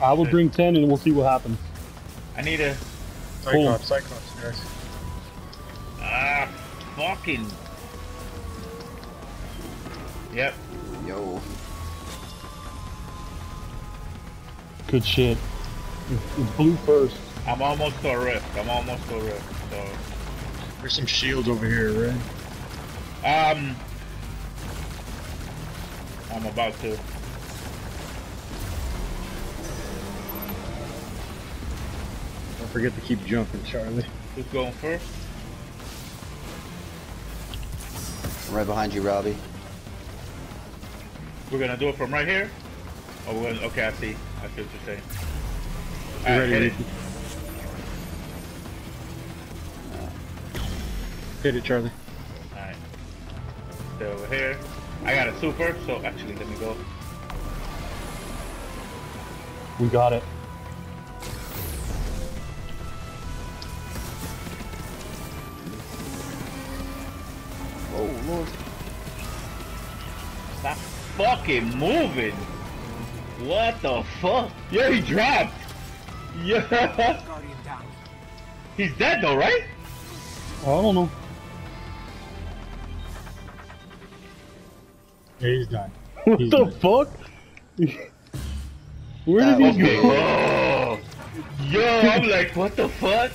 I will drink 10 and we'll see what happens. I need a. Cyclops, Cyclops, guys. Ah, fucking. Yep. Yo. Good shit. It's, it's blue first. I'm almost to a rift. I'm almost to a rift. So, There's some shields over here, right? um, I'm about to. Forget to keep jumping, Charlie. Who's going first? Right behind you, Robbie. We're gonna do it from right here. Oh, we're gonna, okay. I see. I see what you're saying. You Alright, ready, hit it. Uh, hit it, Charlie. Alright. Stay over here. I got a super, so actually, let me go. We got it. Lord. Stop fucking moving. What the fuck? Yeah, he dropped. Yeah. He's dead though, right? I don't know. Yeah, he's done. What He's the dead. fuck? Where That did he Okay. go? Oh. Yo, I'm like, what the fuck?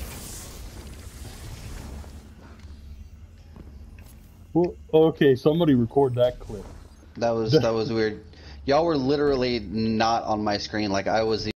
Well, okay, somebody record that clip. That was that was weird. Y'all were literally not on my screen like I was